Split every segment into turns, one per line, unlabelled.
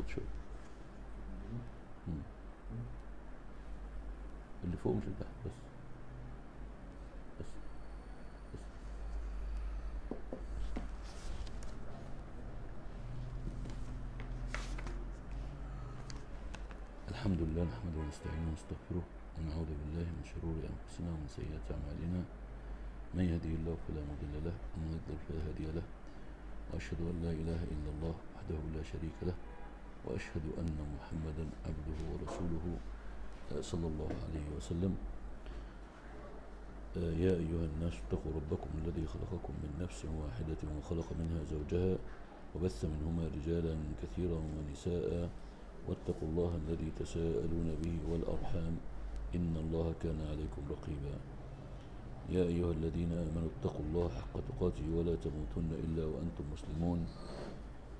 الصوت شوية. مم. اللي فوق مش اللي تحت بس. بس. بس الحمد لله نحمده ونستعينه ونستغفره ونعوذ بالله من شرور أنفسنا ومن سيئات أعمالنا. من يهده الله فلا مضل له ومن يضلل فلا هادي له وأشهد أن لا إله إلا الله وحده لا شريك له. وأشهد أن محمدا عبده ورسوله آه، صلى الله عليه وسلم. آه، يا أيها الناس اتقوا ربكم الذي خلقكم من نفس واحدة وخلق منها زوجها وبث منهما رجالا كثيرا ونساء واتقوا الله الذي تساءلون به والأرحام. إن الله كان عليكم رقيبا. يا أيها الذين آمنوا اتقوا الله حق تقاته ولا تموتن إلا وأنتم مسلمون.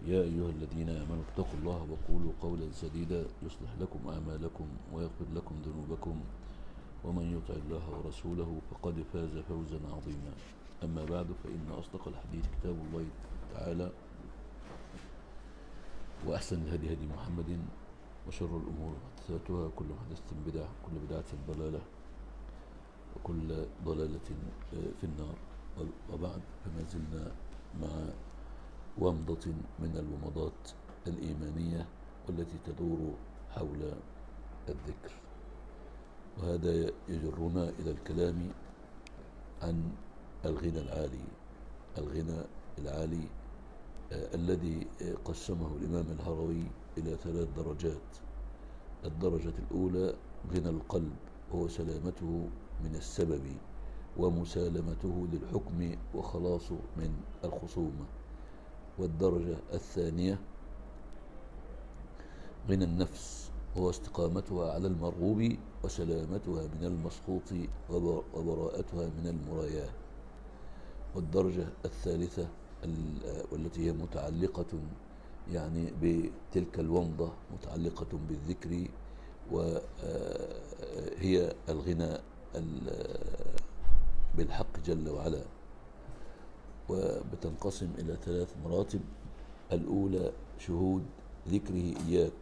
يا أيها الذين آمنوا اتقوا الله وقولوا قولا سديدا يصلح لكم أعمالكم ويغفر لكم ذنوبكم ومن يطع الله ورسوله فقد فاز فوزا عظيما. أما بعد فإن أصدق الحديث كتاب الله تعالى وأحسن الهدي هدي محمد وشر الأمور محدثاتها كل محدثة بدعة كل بدعة ضلالة وكل ضلالة في النار. وبعد فما زلنا مع ومضة من الومضات الإيمانية والتي تدور حول الذكر. وهذا يجرنا إلى الكلام عن الغنى العالي الغنى العالي آه، الذي قسمه الإمام الهروي إلى ثلاث درجات. الدرجة الأولى غنى القلب وهو سلامته من السبب ومسالمته للحكم وخلاصه من الخصومة. والدرجة الثانية. غنى النفس وهو استقامتها على المرغوب وسلامتها من المسخوط وبر- وبراءتها من المراياه والدرجة الثالثة ال- والتي هي متعلقة يعني بتلك الومضة متعلقة بالذكر وهي الغنى ال- بالحق جل وعلا. وبتنقسم إلى ثلاث مراتب. الأولى شهود ذكره إياك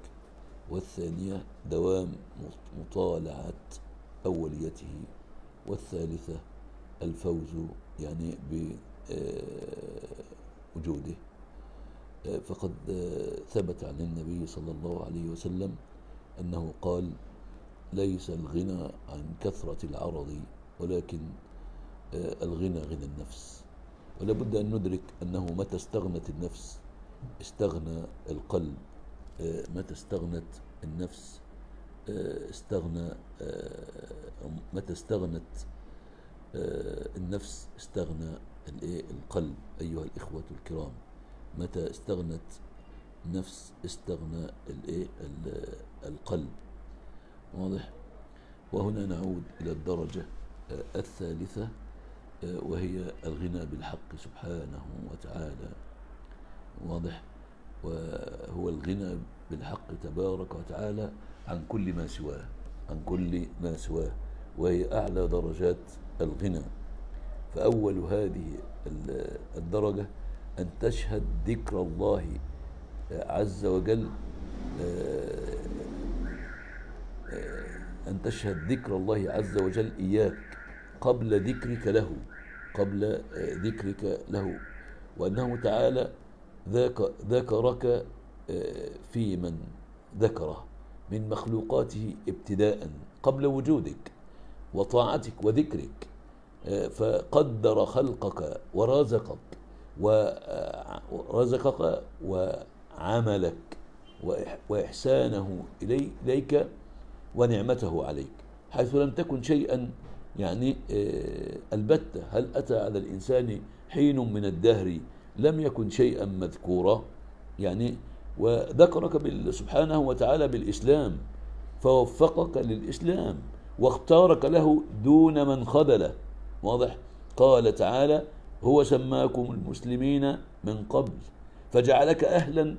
والثانية دوام مطالعة أوليته والثالثة الفوز يعني بوجوده فقد ثبت عن النبي صلى الله عليه وسلم أنه قال ليس الغنى عن كثرة العرض ولكن الغنى غنى النفس. ولا بد أن ندرك أنه متى استغنت النفس استغنى القلب متى استغنت النفس استغنى متى استغنت النفس استغنى القلب أيها الإخوة الكرام. متى استغنت نفس استغنى القلب. واضح؟ وهنا نعود إلى الدرجة الثالثة. وهي الغنى بالحق سبحانه وتعالى. واضح؟ وهو الغنى بالحق تبارك وتعالى عن كل ما سواه عن كل ما سواه وهي أعلى درجات الغنى. فأول هذه الدرجة أن تشهد ذكر الله عز وجل أن تشهد ذكر الله عز وجل إياك. قبل ذكرك له قبل ذكرك له. وأنه تعالى ذاك ذكرك في من ذكره من مخلوقاته ابتداء قبل وجودك وطاعتك وذكرك فقدر خلقك ورزقك ورزقك وعملك وإحسانه إليك ونعمته عليك. حيث لم تكن شيئا يعني البتة هل أتى على الإنسان حين من الدهر لم يكن شيئا مذكورا؟ يعني وذكرك سبحانه وتعالى بالإسلام فوفقك للإسلام واختارك له دون من خذله. واضح؟ قال تعالى هو سماكم المسلمين من قبل فجعلك أهلا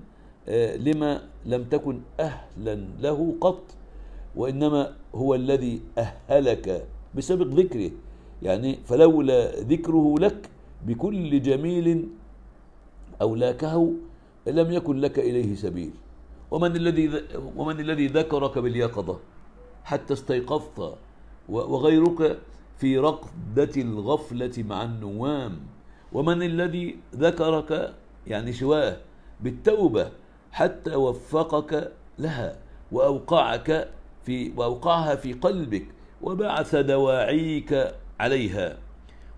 لما لم تكن أهلا له قط وإنما هو الذي أهلك بسبب ذكره. يعني فلولا ذكره لك بكل جميل أولاكه لم يكن لك إليه سبيل. ومن الذي ومن الذي ذكرك باليقظة؟ حتى استيقظت. وغيرك في رقدة الغفلة مع النوام. ومن الذي ذكرك يعني سواه بالتوبة حتى وفقك لها وأوقعك في وأوقعها في قلبك. وبعث دواعيك عليها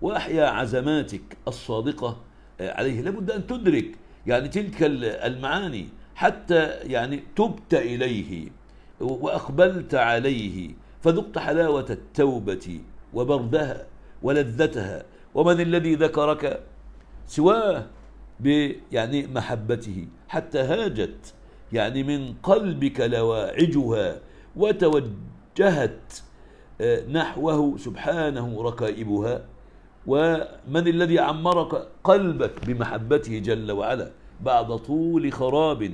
وأحيا عزماتك الصادقة عليه لابد أن تدرك يعني تلك المعاني حتى يعني تبت إليه وأقبلت عليه فذقت حلاوة التوبة وبردها ولذتها. ومن الذي ذكرك؟ سواه يعني محبته حتى هاجت يعني من قلبك لواعجها وتوجهت آه، نحوه سبحانه ركائبها ومن الذي عمرك قلبك بمحبته جل وعلا؟ بعد طول خراب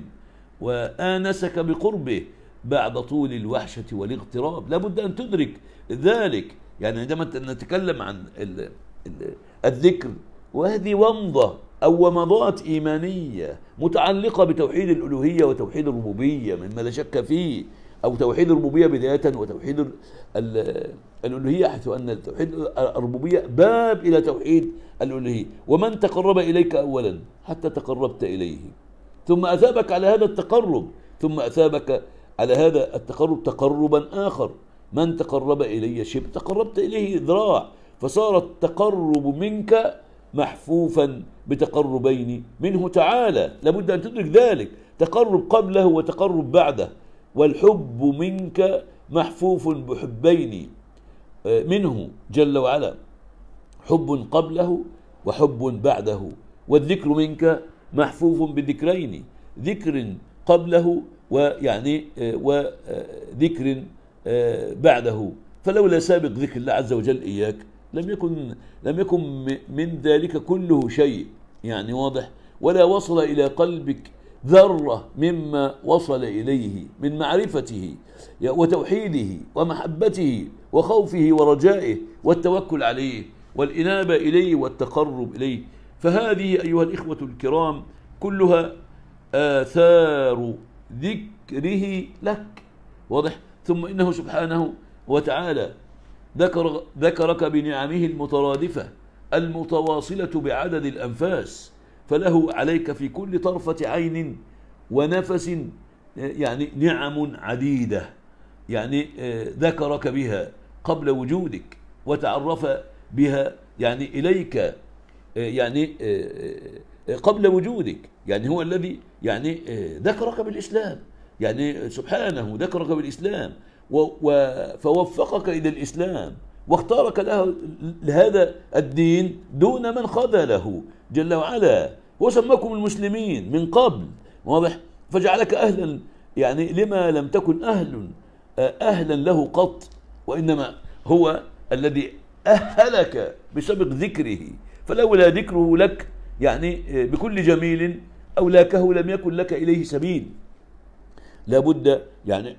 وآنسك بقربه بعد طول الوحشة والاغتراب. لابد أن تدرك ذلك. يعني عندما نتكلم عن ال- ال- الذكر وهذه ومضة أو ومضات إيمانية متعلقة بتوحيد الألوهية وتوحيد الربوبية مما لا شك فيه. أو توحيد الربوبية بداية وتوحيد ال- ال- الألوهية حيث أن توحيد الربوبية باب إلى توحيد الألوهية. ومن تقرب إليك أولا؟ حتى تقربت إليه. ثم أثابك على هذا التقرب. ثم أثابك على هذا التقرب تقربا آخر. من تقرب إلي شبر تقربت إليه ذراع. فصار التقرب منك محفوفا بتقربين. منه تعالى. لابد أن تدرك ذلك. تقرب قبله وتقرب بعده. والحب منك محفوف بحبين آه، منه جل وعلا حب قبله وحب بعده والذكر منك محفوف بذكرين ذكر قبله ويعني آه، وذكر آه، بعده. فلولا سابق ذكر الله عز وجل إياك لم يكن لم يكن من ذلك كله شيء يعني واضح. ولا وصل إلى قلبك ذرة مما وصل إليه من معرفته وتوحيده ومحبته وخوفه ورجائه والتوكل عليه والإنابة إليه والتقرب إليه. فهذه أيها الإخوة الكرام كلها آثار ذكره لك. واضح؟ ثم إنه سبحانه وتعالى ذكر ذكرك بنعمه المترادفة المتواصلة بعدد الأنفاس. فله عليك في كل طرفة عين ونفس يعني نعم عديدة يعني آه، ذكرك بها قبل وجودك وتعرف بها يعني إليك آه، يعني آه، قبل وجودك يعني هو الذي يعني ذكرك بالإسلام يعني سبحانه ذكرك بالإسلام فوفقك إلى الإسلام واختارك له لهذا الدين دون من خذله جل وعلا. هو سماكم المسلمين من قبل. واضح؟ فجعلك أهلا. يعني لما لم تكن أهل أهلا له قط وإنما هو الذي أهلك بسبب ذكره. فلولا ذكره لك يعني بكل جميل أولاكه لم يكن لك إليه سبيل. لابد يعني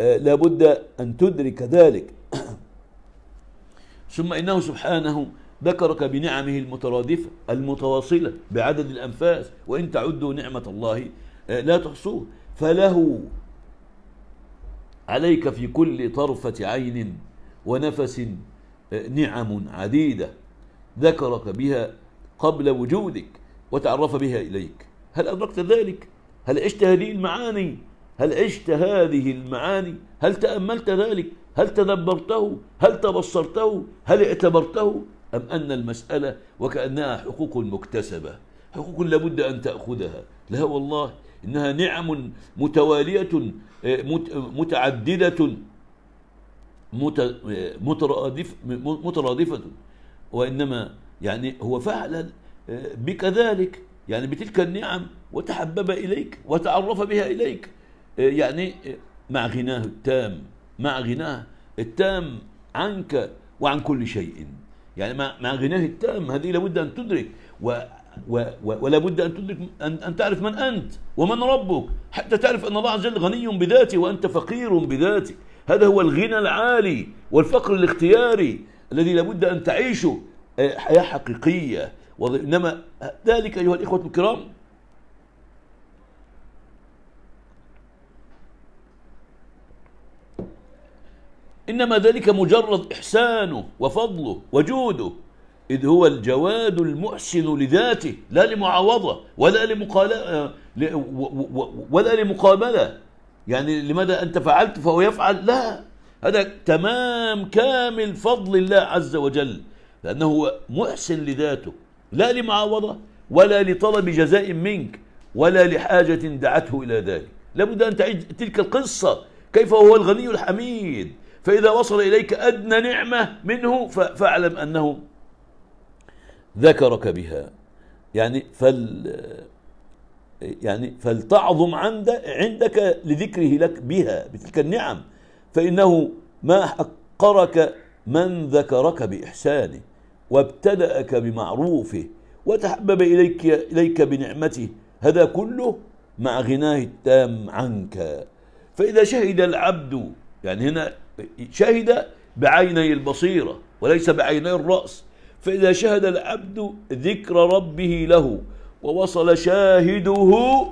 آه، لابد أن تدرك ذلك. ثم إنه سبحانه ذكرك بنعمه المترادفة المتواصلة بعدد الأنفاس وإن تعدوا نعمة الله آه، لا تحصوه فله عليك في كل طرفة عين ونفس آه، نعم عديدة ذكرك بها قبل وجودك وتعرف بها إليك هل أدركت ذلك؟ هل عشت هذه المعاني؟ هل عشت هذه المعاني؟ هل تأملت ذلك؟ هل تدبرته؟ هل تبصرته؟ هل اعتبرته؟ أم أن المسألة وكأنها حقوق مكتسبة؟ حقوق لابد أن تأخذها. لا والله إنها نعم متوالية آه، مت- متعددة مت- مترادف مترادفة. وإنما يعني هو فعل بك ذلك يعني بتلك النعم وتحبب إليك وتعرف بها إليك. يعني مع غناه التام مع غناه التام عنك وعن كل شيء. يعني مع غناه التام هذه لابد أن تدرك. و و و ولا بد أن تدرك أن, أن تعرف من أنت ومن ربك حتى تعرف أن الله عز وجل غني بذاته وأنت فقير بذاته. هذا هو الغنى العالي والفقر الاختياري الذي لابد أن تعيشه. آه، حياة حقيقية. وإنما ذلك أيها الإخوة الكرام إنما ذلك مجرد إحسانه وفضله وجوده إذ هو الجواد المحسن لذاته لا لمعاوضة ولا لمقالة ولا لمقابلة. يعني لماذا أنت فعلت فهو يفعل؟ لا هذا تمام كامل فضل الله عز وجل لأنه هو محسن لذاته لا لمعاوضة ولا لطلب جزاء منك ولا لحاجة دعته إلى ذلك. لابد أن تعيد تلك القصة كيف هو الغني الحميد؟ فإذا وصل إليك أدنى نعمة منه فاعلم أنه ذكرك بها. يعني فل يعني فلتعظم عند عندك لذكره لك بها بتلك النعم. فإنه ما حقرك من ذكرك بإحسانه وابتدأك بمعروفه وتحبب إليك, إليك بنعمته. هذا كله مع غناه التام عنك. فإذا شهد العبد يعني هنا شهد بعيني البصيرة وليس بعيني الرأس. فإذا شهد العبد ذكر ربه له ووصل شاهده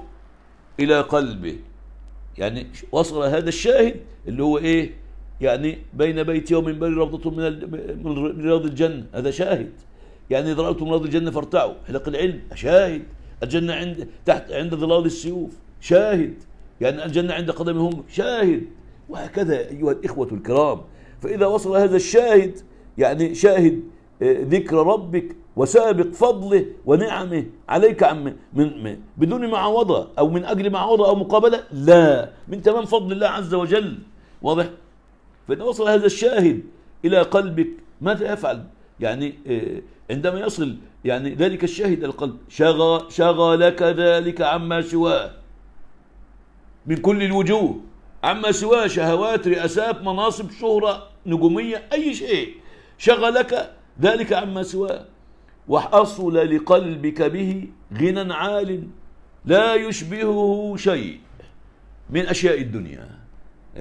إلى قلبه. يعني وصل هذا الشاهد اللي هو إيه؟ يعني بين بيتي ومن بر روضة من من رياض الجنة. هذا شاهد. يعني إذا رأيتم رياض الجنة فارتعوا. حلق العلم. شاهد. الجنة عند تحت عند ظلال السيوف. شاهد. يعني الجنة عند قدمهم. شاهد. وهكذا أيها الإخوة الكرام. فإذا وصل هذا الشاهد يعني شاهد آه، ذكر ربك وسابق فضله ونعمه عليك عن من, بدون معاوضة أو من أجل معاوضة أو مقابلة لا من تمام فضل الله عز وجل. واضح؟ فإذا وصل هذا الشاهد إلى قلبك ماذا يفعل؟ يعني آه، عندما يصل يعني ذلك الشاهد القلب شغل شغلك ذلك عما سواه من كل الوجوه. عما سواه شهوات رئاسات مناصب شهرة نجومية أي شيء شغلك ذلك عما سواه وحصل لقلبك به غنى عال لا يشبهه شيء من أشياء الدنيا.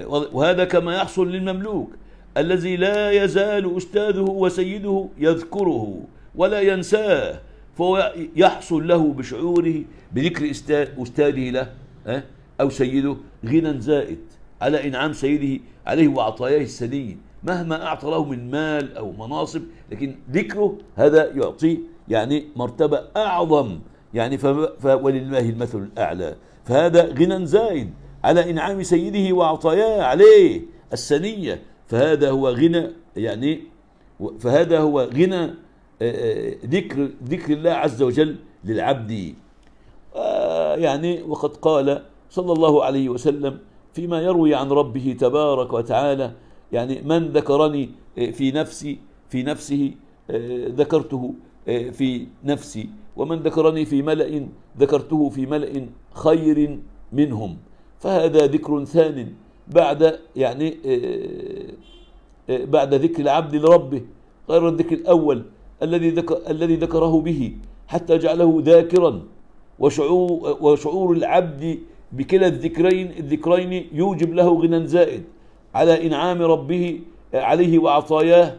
وهذا كما يحصل للمملوك الذي لا يزال أستاذه وسيده يذكره ولا ينساه فهو يحصل له بشعوره بذكر أستاذه له أو سيده غنى زائد على إنعام سيده عليه وعطاياه السنين مهما أعطى له من مال أو مناصب لكن ذكره هذا يعطيه يعني مرتبة أعظم يعني ولله المثل الأعلى. فهذا غنى زائد على إنعام سيده وعطاياه عليه السنية فهذا هو غنى يعني فهذا هو غنى ذكر ذكر الله عز وجل للعبد. آه، يعني وقد قال صلى الله عليه وسلم فيما يروي عن ربه تبارك وتعالى يعني من ذكرني في نفسي في نفسه ذكرته في نفسي. ومن ذكرني في ملأ ذكرته في ملأ خير منهم. فهذا ذكر ثان بعد يعني بعد ذكر العبد لربه غير الذكر الأول الذي ذكر الذي ذكره به حتى جعله ذاكرا. وشعور وشعور العبد بكلا الذكرين الذكرين يوجب له غنى زائد. على إنعام ربه عليه وعطاياه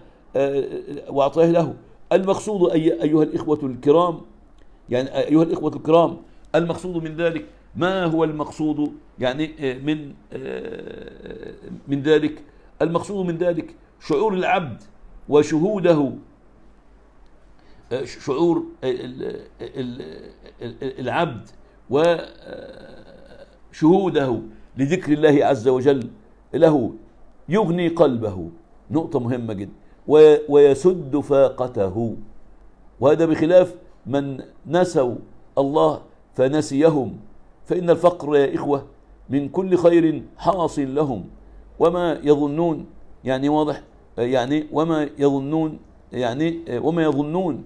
وعطاياه له. المقصود أي أيها الإخوة الكرام يعني أيها الإخوة الكرام المقصود من ذلك ما هو المقصود؟ يعني من من ذلك. المقصود من ذلك شعور العبد وشهوده. شعور العبد وشهوده لذكر الله عز وجل له يغني قلبه نقطة مهمة جدا ويسد فاقته. وهذا بخلاف من نسوا الله فنسيهم. فإن الفقر يا إخوة من كل خير حاصل لهم. وما يظنون يعني واضح يعني وما يظنون يعني وما يظنون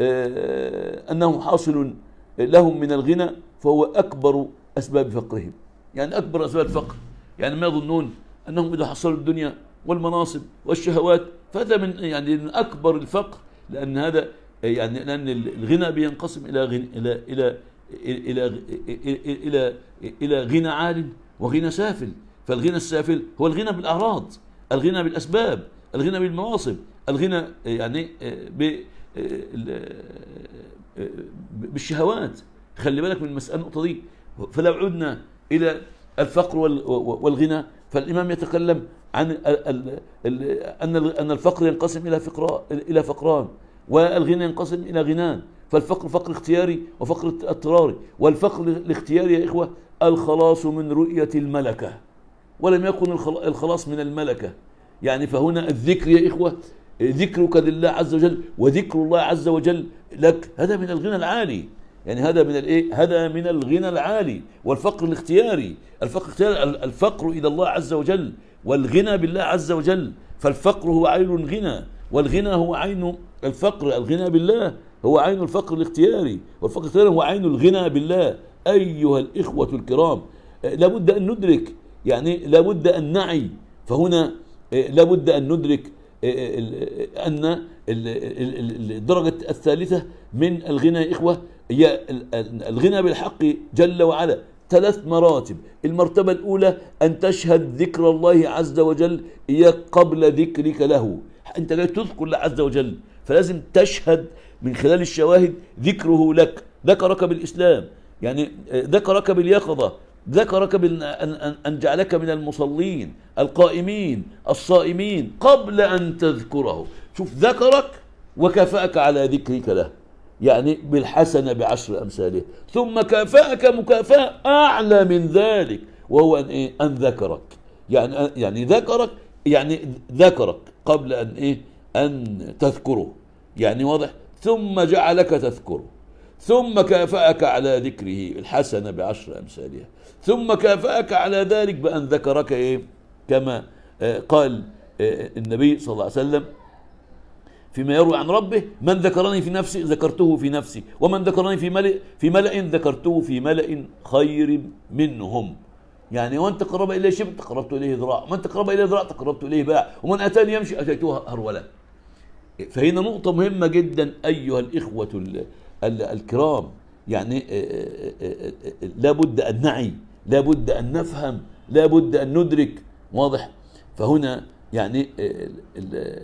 آه، أنه حاصل لهم من الغنى فهو أكبر أسباب فقرهم. يعني أكبر أسباب الفقر يعني ما يظنون أنهم إذا حصلوا الدنيا والمناصب والشهوات فهذا من يعني من أكبر الفقر لأن هذا يعني لأن الغنى بينقسم إلى غنى إلى إلى إلى إلى إلى, غنى عال وغنى سافل. فالغنى السافل هو الغنى بالأعراض الغنى بالأسباب الغنى بالمواصب الغنى يعني بالشهوات. خلي بالك من المسألة النقطة دي. فلو عدنا إلى الفقر والغنى فالإمام يتكلم عن ال- أن الفقر ينقسم إلى فقران إلى فقران والغنى ينقسم إلى غنان فالفقر فقر اختياري وفقر اضطراري والفقر الاختياري يا إخوة الخلاص من رؤية الملكة ولم يكن الخلا- الخلاص من الملكة. يعني فهنا الذكر يا إخوة ذكرك لله عز وجل وذكر الله عز وجل لك هذا من الغنى العالي. يعني هذا من الإيه؟ هذا من الغنى العالي والفقر الاختياري. الفقر الاختياري الفقر إلى الله عز وجل والغنى بالله عز وجل. فالفقر هو عين الغنى والغنى هو عين الفقر. الغنى بالله هو عين الفقر الاختياري. والفقر الاختياري هو عين الغنى بالله. أيها الإخوة الكرام لابد أن ندرك يعني لابد أن نعي. فهنا آه، لابد أن ندرك آه، ال- أن ال- ال- ال- الدرجة الثالثة من الغنى يا إخوة هي ال- ال- الغنى بالحق جل وعلا. ثلاث مراتب. المرتبة الأولى أن تشهد ذكر الله عز وجل إياك قبل ذكرك له. أنت جاي تذكر الله عز وجل فلازم تشهد من خلال الشواهد ذكره لك. ذكرك بالإسلام. يعني آه، ذكرك باليقظة. ذكرك بال- أن, جعلك من المصلين القائمين الصائمين قبل أن تذكره. شوف ذكرك وكفأك على ذكرك له. يعني بالحسنة بعشر أمثالها ثم كافأك مكافأة أعلى من ذلك وهو أن, إيه؟ أن ذكرك. يعني يعني ذكرك يعني ذكرك قبل أن إيه؟ أن تذكره. يعني واضح؟ ثم جعلك تذكره. ثم كافأك على ذكره الحسنة بعشر أمثالها. ثم كافأك على ذلك بأن ذكرك إيه؟ كما آه، قال آه، النبي صلى الله عليه وسلم فيما يروي عن ربه من ذكرني في نفسي ذكرته في نفسي ومن ذكرني في ملأ في ملأ ذكرته في ملأ خير منهم. يعني وأن تقرب إليه شبر تقربت إليه ذراع ومن تقرب إليه ذراع تقربت إليه باع ومن أتاني يمشي اتيته هرولا فهنا نقطة مهمة جدا أيها الإخوة ال- ال- الكرام. يعني آه، آه، آه، لابد أن نعي لابد أن نفهم لابد أن ندرك. واضح؟ فهنا يعني آه، ال-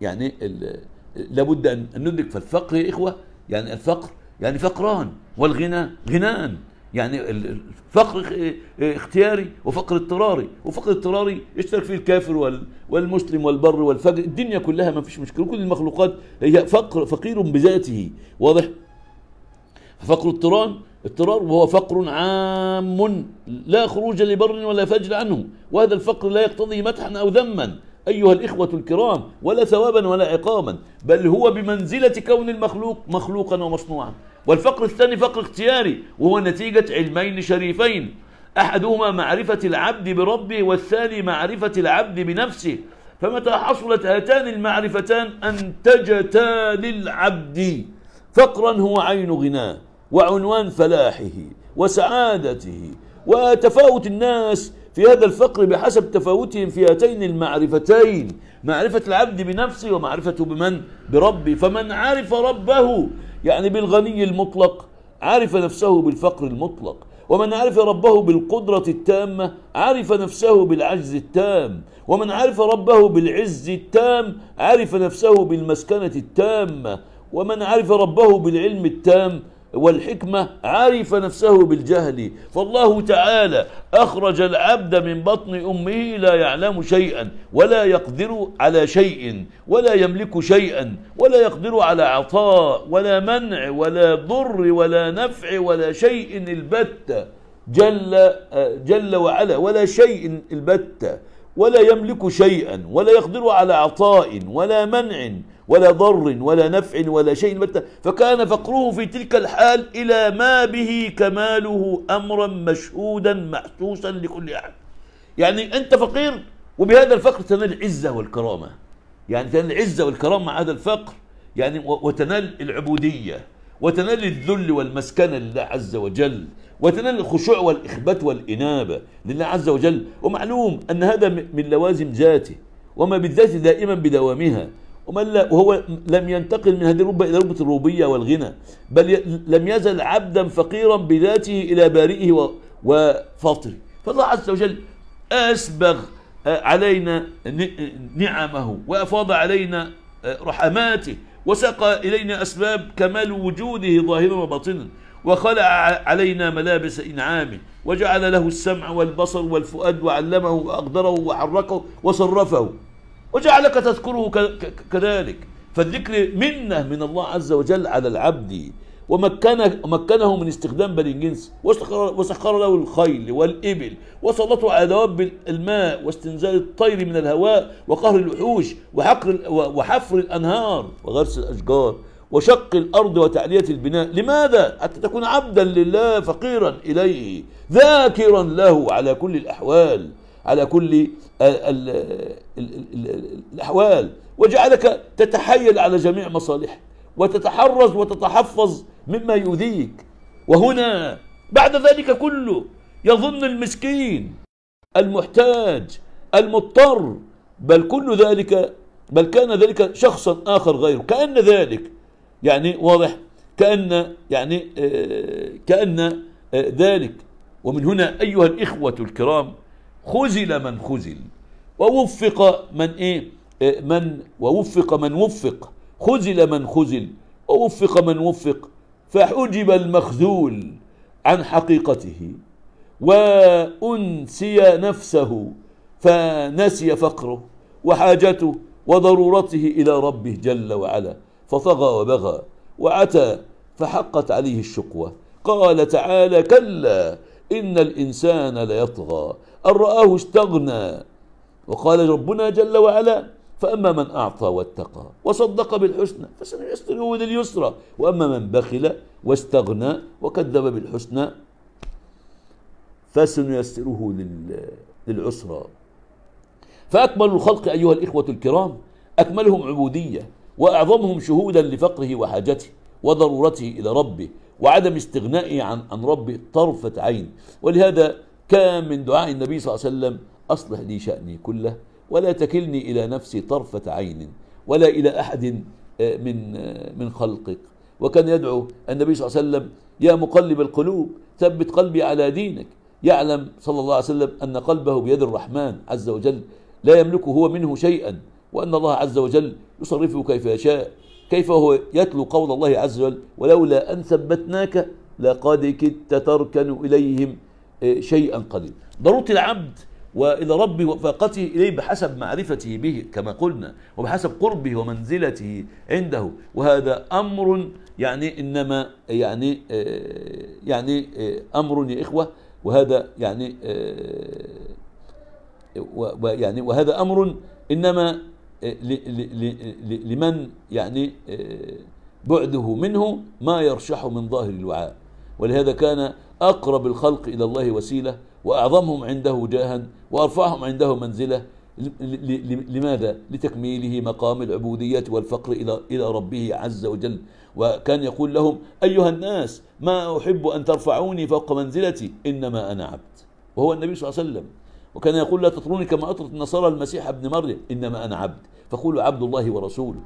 يعني ال- لابد أن ندرك. فالفقر يا إخوة يعني الفقر يعني فقران والغنى غنان يعني ال- الفقر اخ- اختياري وفقر اضطراري. وفقر اضطراري يشترك فيه الكافر وال- والمسلم والبر والفجر الدنيا كلها ما فيش مشكلة. كل المخلوقات هي فقر فقير بذاته. واضح؟ فقر اضطرار اضطرار وهو فقر عام. لا خروج لبر ولا فجر عنه. وهذا الفقر لا يقتضي مدحا أو ذما. أيها الإخوة الكرام ولا ثوابا ولا عقابا بل هو بمنزلة كون المخلوق مخلوقا ومصنوعا. والفقر الثاني فقر اختياري وهو نتيجة علمين شريفين. أحدهما معرفة العبد بربه والثاني معرفة العبد بنفسه. فمتى حصلت هاتان المعرفتان انتجتا للعبد فقرا هو عين غناه وعنوان فلاحه وسعادته وتفاوت الناس في هذا الفقر بحسب تفاوتهم في هاتين المعرفتين. معرفة العبد بنفسه ومعرفته بمن؟ بربه. فمن عرف ربه يعني بالغني المطلق عرف نفسه بالفقر المطلق. ومن عرف ربه بالقدرة التامة عرف نفسه بالعجز التام. ومن عرف ربه بالعز التام عرف نفسه بالمسكنة التامة. ومن عرف ربه بالعلم التام والحكمة عرف نفسه بالجهل. فالله تعالى أخرج العبد من بطن أمه لا يعلم شيئا ولا يقدر على شيء ولا يملك شيئا ولا يقدر على عطاء ولا منع ولا ضر ولا نفع ولا شيء البتة. جل, جل وعلا ولا شيء البتة. ولا يملك شيئا ولا يقدر على عطاء ولا منع. ولا ضر ولا نفع ولا شيء. فكان فقره في تلك الحال إلى ما به كماله أمرا مشهودا محسوسا لكل أحد. يعني أنت فقير وبهذا الفقر تنال العزة والكرامة. يعني تنال العزة والكرامة مع هذا الفقر. يعني وتنال العبودية وتنال الذل والمسكنة لله عز وجل وتنال الخشوع والإخبات والإنابة لله عز وجل. ومعلوم أن هذا من لوازم ذاته وما بالذات دائما بدوامها. ومن لا وهو لم ينتقل من هذه الربة إلى ربة الربوبية والغنى بل لم يزل عبدا فقيرا بذاته إلى بارئه وفاطره. فالله عز وجل أسبغ آه، علينا نعمه وأفاض علينا آه، رحماته وساق إلينا أسباب كمال وجوده ظاهرا وباطنا وخلع علينا ملابس إنعامه وجعل له السمع والبصر والفؤاد وعلمه وأقدره وحركه وصرفه. وجعلك تذكره كذلك. فالذكر منة من الله عز وجل على العبد ومكنه, ومكنه من استخدام بني الجنس. وسخر له الخيل والإبل وسلطه على دواب الماء واستنزال الطير من الهواء وقهر الوحوش وحقر وحفر الأنهار وغرس الأشجار وشق الأرض وتعلية البناء. لماذا؟ حتى تكون عبدا لله فقيرا إليه ذاكرا له على كل الأحوال. على كل الأحوال. وجعلك تتحيل على جميع مصالحك وتتحرز وتتحفظ مما يؤذيك. وهنا بعد ذلك كله يظن المسكين المحتاج المضطر بل كل ذلك بل كان ذلك شخصا آخر غيره. كأن ذلك يعني واضح كأن يعني آه، كأن آه، ذلك. ومن هنا أيها الإخوة الكرام خزل من خزل. ووفق من إيه؟ آه، من ووفق من وفق. خزل من خزل. ووفق من وفق. فحجب المخذول عن حقيقته. وأنسي نفسه فنسي فقره. وحاجته وضرورته إلى ربه جل وعلا. فطغى وبغى. وعتى فحقت عليه الشقوة. قال تعالى كلا إن الإنسان ليطغى أن رآه استغنى. وقال ربنا جل وعلا فأما من أعطى واتقى وصدق بالحسنى فسنيسره لليسرى. وأما من بخل واستغنى وكذب بالحسنى فسنيسره للعسرى. فأكمل الخلق أيها الإخوة الكرام أكملهم عبودية وأعظمهم شهودا لفقره وحاجته وضرورته إلى ربه وعدم استغنائه عن عن ربه طرفة عين. ولهذا كان من دعاء النبي صلى الله عليه وسلم أصلح لي شأني كله ولا تكلني إلى نفسي طرفة عين ولا إلى أحد آه، من آه، من خلقك. وكان يدعو النبي صلى الله عليه وسلم يا مقلب القلوب ثبت قلبي على دينك. يعلم صلى الله عليه وسلم أن قلبه بيد الرحمن عز وجل لا يملك هو منه شيئا وأن الله عز وجل يصرفه كيف يشاء كيف هو يتلو قول الله عز وجل ولولا أن ثبتناك لقد كدت تركن إليهم. شيئا قليلا ضرورة العبد وإلى ربه وفاقته إليه بحسب معرفته به كما قلنا وبحسب قربه ومنزلته عنده. وهذا أمر يعني إنما يعني آه، يعني آه، أمر يا إخوة. وهذا يعني يعني وهذا أمر إنما لمن يعني آه، بعده منه ما يرشح من ظاهر الوعاء. ولهذا كان أقرب الخلق إلى الله وسيلة وأعظمهم عنده جاها وأرفعهم عنده منزلة. لماذا؟ لتكميله مقام العبودية والفقر إلى إلى ربه عز وجل. وكان يقول لهم أيها الناس ما أحب أن ترفعوني فوق منزلتي إنما أنا عبد. وهو النبي صلى الله عليه وسلم. وكان يقول لا تطروني كما أطرت النصارى المسيح ابن مريم إنما أنا عبد. فقولوا عبد الله ورسوله.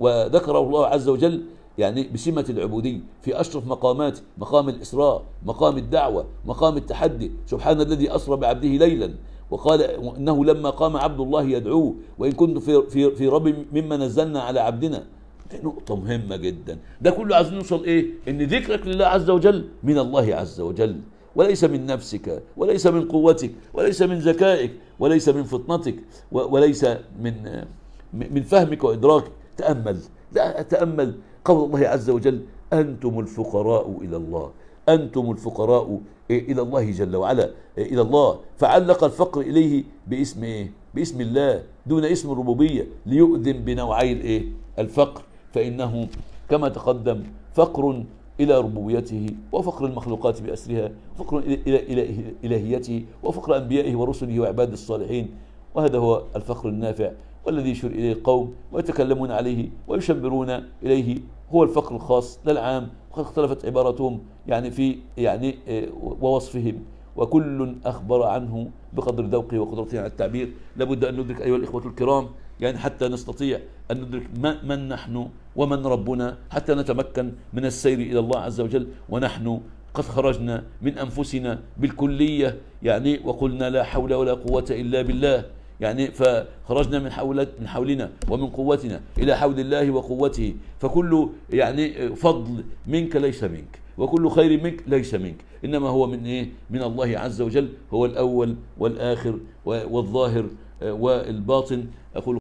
وذكره الله عز وجل يعني بسمة العبودية في أشرف مقامات مقام الإسراء مقام الدعوة مقام التحدي سبحان الذي أسرى بعبده ليلا. وقال إنه لما قام عبد الله يدعوه وإن كنت في, في, في رب مما نزلنا على عبدنا. دي نقطة مهمة جدا. ده كله عايزين نوصل إيه؟ إن ذكرك لله عز وجل من الله عز وجل. وليس من نفسك وليس من قوتك وليس من ذكائك وليس من فطنتك وليس من من فهمك وإدراكك. تأمل. لا تأمل. قول الله عز وجل أنتم الفقراء إلى الله. أنتم الفقراء إلى الله جل وعلا. إلى الله. فعلق الفقر إليه باسم إيه؟ باسم الله دون اسم الربوبية. ليؤذن بنوعي الإيه؟ الفقر. فإنه كما تقدم فقر إلى ربوبيته وفقر المخلوقات بأسرها وفقر إلى, إلى إلهيته وفقر أنبيائه ورسله وعباد الصالحين. وهذا هو الفقر النافع. والذي يشير إليه القوم ويتكلمون عليه ويشبرون إليه هو الفقر الخاص لا العام وقد اختلفت عبارتهم يعني في يعني آه، ووصفهم. وكل أخبر عنه بقدر ذوقه وقدرته على التعبير. لابد أن ندرك أيها الإخوة الكرام يعني حتى نستطيع أن ندرك من نحن ومن ربنا حتى نتمكن من السير إلى الله عز وجل. ونحن قد خرجنا من أنفسنا بالكلية يعني وقلنا لا حول ولا قوة إلا بالله. يعني فخرجنا من حول من حولنا ومن قوتنا إلى حول الله وقوته فكل يعني فضل منك ليس منك وكل خير منك ليس منك إنما هو من إيه؟ من الله عز وجل هو الأول والآخر والظاهر والباطن. أقول